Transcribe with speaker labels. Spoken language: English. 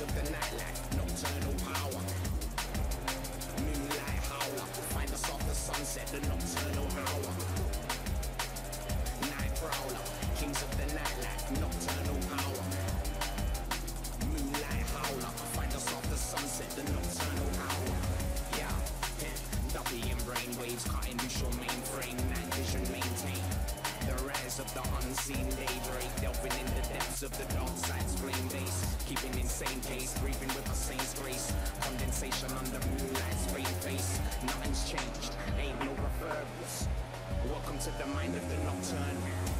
Speaker 1: Of the nightlife, nocturnal power. Moonlight howler, find us off the sunset, the nocturnal hour. Night prowler, kings of the nightlife, nocturnal power. Moonlight howler, find us off the sunset, the nocturnal hour. Yeah, Duppy and brain waves cutting loose your mainframe, night vision maintain. The rise of the unseen daybreak, delving in the depths of the dark side's flame base. Keeping insane pace, breathing with a saint's grace. Condensation under moonlight's faint face. Nothing's changed, ain't no reverbers. Welcome to the mind of the nocturnal.